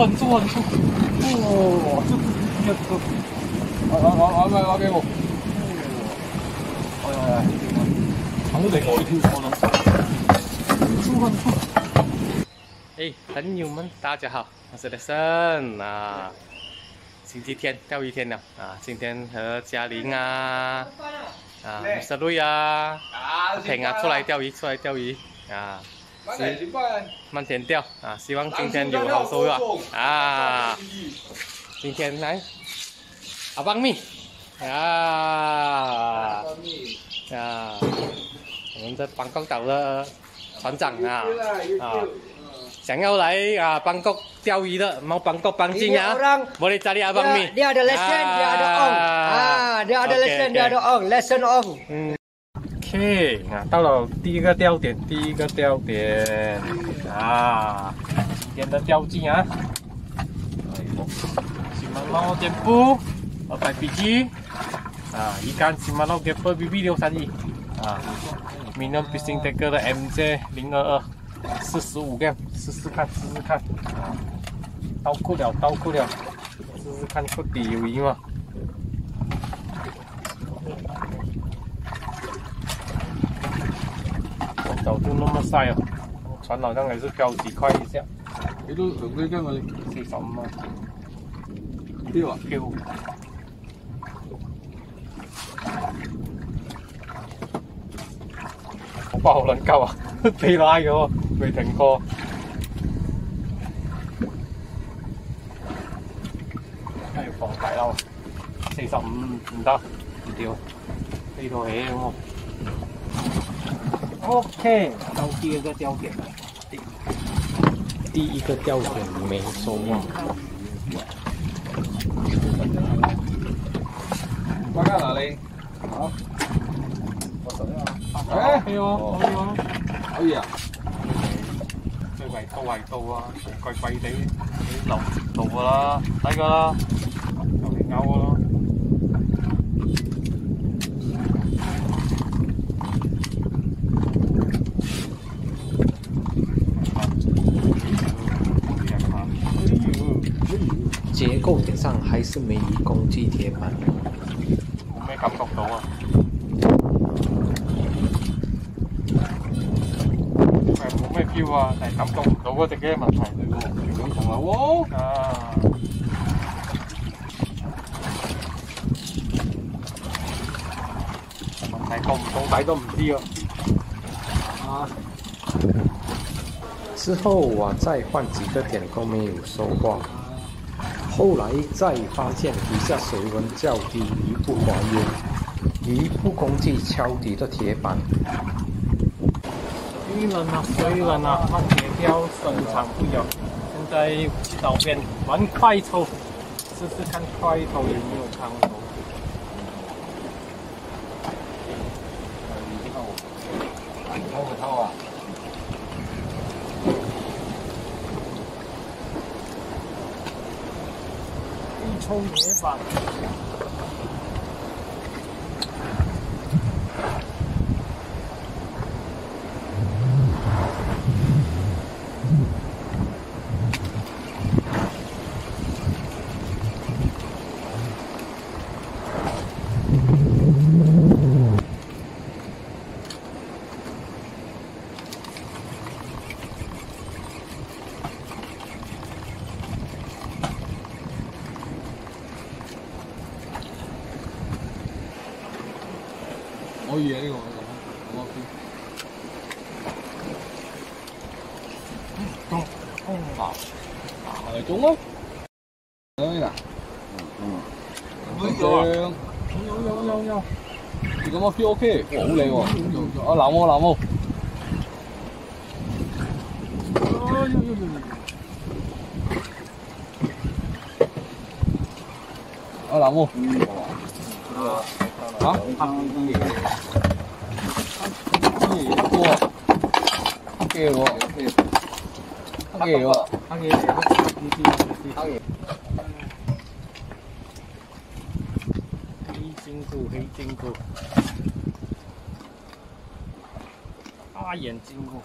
稳住稳住，哦，这这这，我我我我我给我，哦，哎呀，好厉害，跳我能，稳住稳住。哎，朋友们，大家好，我是雷森啊。星期天，钓鱼天了啊！今天和嘉玲啊、啊小瑞啊、平啊出来钓鱼，出来钓鱼啊！十，慢点钓啊！希望今天有好收获啊！今天来阿邦蜜啊啊！我们在邦国岛的船长啊啊，想要来啊邦国钓鱼的，毛邦国邦金啊，我来找你阿邦蜜。你阿的 lesson，你阿的 on 啊，你阿的 lesson，你阿的 on，lesson on。嗯，OK，啊，到了第一个钓点，第一个钓点啊，今天的钓具啊，Shimano Tempo 二百 PG 啊，一杆 Shimano Gapper BB 六三一啊，Minimum Fishing Tackle 的 MJ 零二二。四十五个，试试看，试试看。啊，刀库了，刀库了，试试看到底有鱼吗？早就那么晒哦，船好像还是漂几块一下。你都两几斤啊？你四十五啊？漂啊？漂。好不好能够啊？被拉咗，未停过。跟住放大啦，四十五唔得，唔掉，呢套起咁喎。 OK，到第二个钓点了，第一个钓点没收啊。大家哪里？好。誒，係喎，可以喎，可以啊！最圍到圍到啊，貴貴地流度噶啦，睇噶啦，够点上还是没移工具铁板。我没感动到啊。咩啊？但感觉唔到嗰只问题嚟喎，全港。啊！问题唔到底都唔知啊！啊！之后我再换几个点都没有收获。后来再发现底下水温较低，鱼不还原，鱼不攻击敲底的铁板。鱼冷啊，水冷啊，慢铁标生产不了。现在去找边玩快抽，试试看快抽有没有看头。偷野法 không không vào ở chúng á đấy là ok nhau nhau nhau nhau thì có một khi ok ủa lẹ quá ở lòng không lòng không ở lòng không hả ăn gì cua kêu rồi げよ。あげよ。あげよ。黑金菇，黑金菇，大眼金菇。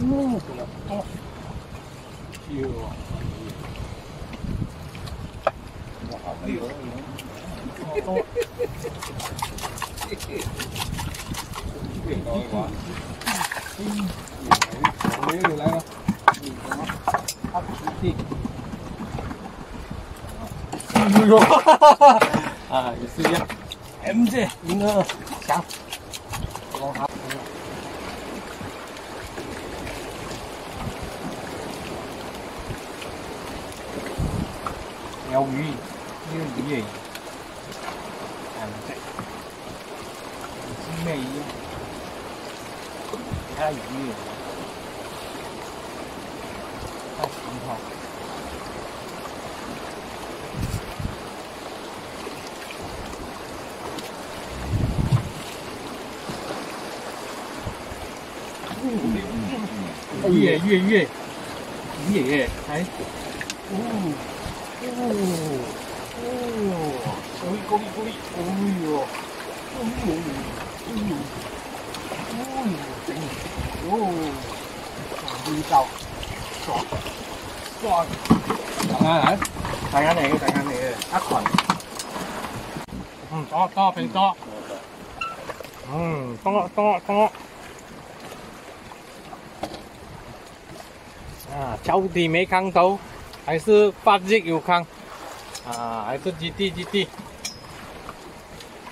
弄死了哦哟不好没有好好谢没有哈哈哈啊也是一样 mg 一个响有鱼，呢个鱼嚟，系唔识，唔知咩鱼，其他鱼嚟，太长头。越越越，鱼耶，哎，哦。哦 高力高力高力，哎呦，哎呦，哎呦，哎呦，整，哦，呢就爽爽，大眼嚟，大眼嚟嘅，大眼嚟嘅，一群，嗯，多多俾多，嗯，多多多，啊，焦底没看到。还是发热有康啊，还是基地基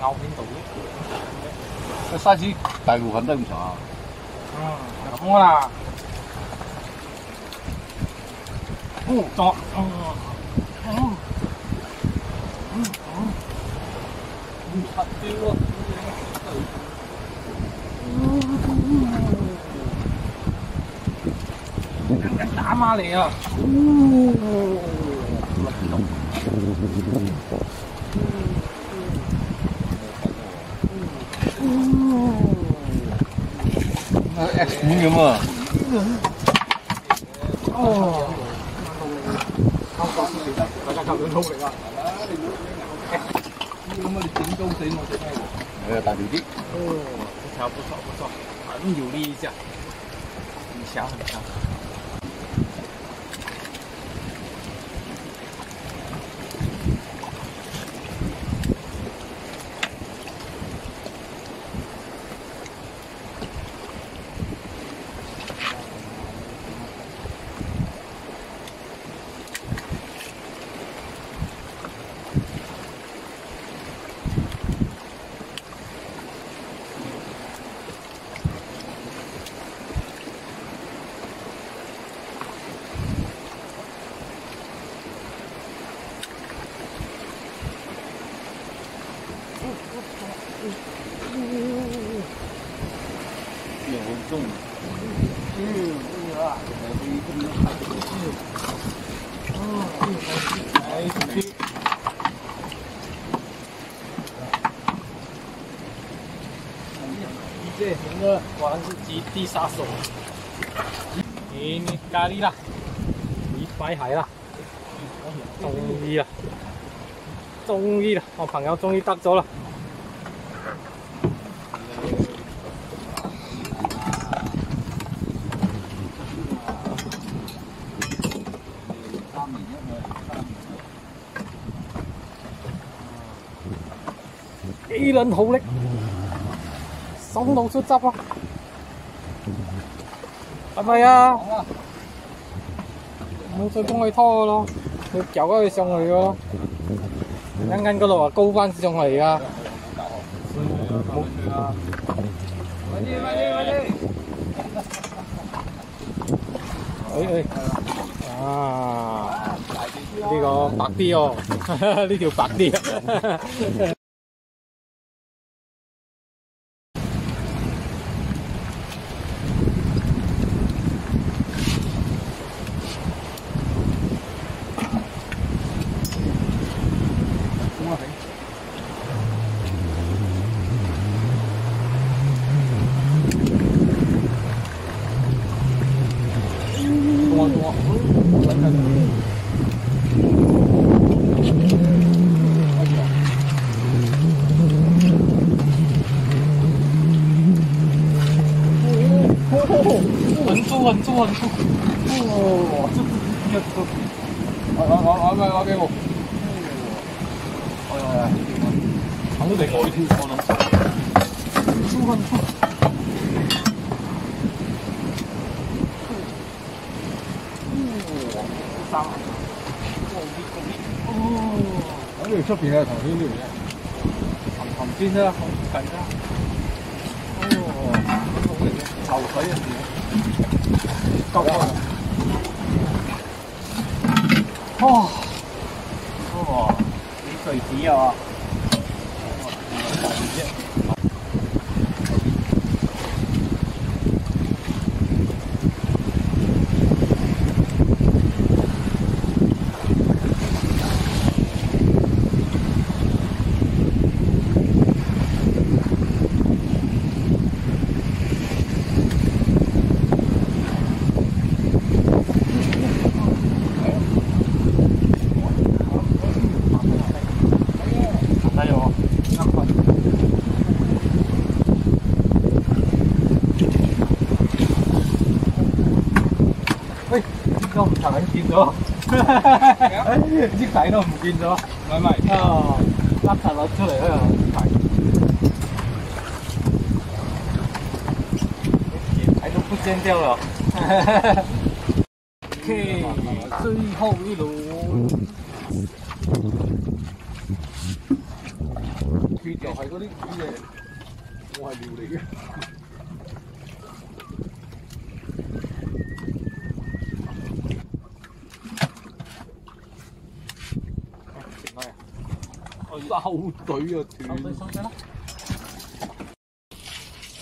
咬边度啫？个 size 大部分都系咁长啊。嗯，咁啦。哦，咗，嗯，嗯，嗯，嗯，拍啲喎。打孖嚟啊！啊 Echt niet meer man. Oh. Ừ, tại vì biết. Ừ. Sao có sợ có sợ. Anh nhiều đi chứ. Sao sao. 整个果然是极地杀手。你你咖喱啦，你摆蟹啦，终于啦，终于啦，我朋友终于得咗啦。几轮好力，手到出汁啊！ 系咪啊？冇再帮佢拖噶咯，佢夹咗佢上嚟噶咯。 啱啱嗰度话高翻上嚟噶。快啲快啲快啲！诶诶，啊，呢个白啲哦，呢条白啲。 완투 완투 완투 오 완투 귀엽다 아아아아 아이고 어야 아무 데가 어디 있어 나 순간 아니 쇼핑해야 당신이 왜 감감 뛰세요 감사 这边好肥啊这了。哇舒服水啊。喂，都唔头见咗，啲仔都唔见咗，唔系唔系，啊，甩头攞出嚟啦，仔都不见掉了。OK，最后一路。佢就系嗰啲鱼嘅，我系料嚟嘅。 收隊啊，斷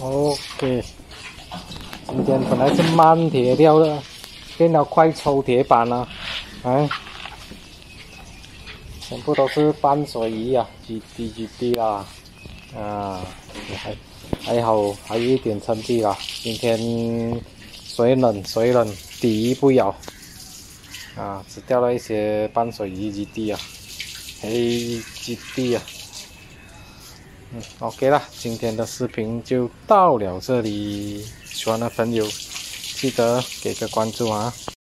！OK，今天本来是慢铁料的，变到快抽铁板了，哎，全部都是半水鱼啊，G D G D 啦，啊，还还好还有一点成绩啦，今天水冷水冷，底不咬，啊，只钓了一些半水鱼 G D 啊，黑基地啊。嗯，OK 啦，今天的视频就到了这里，喜欢的朋友记得给个关注啊。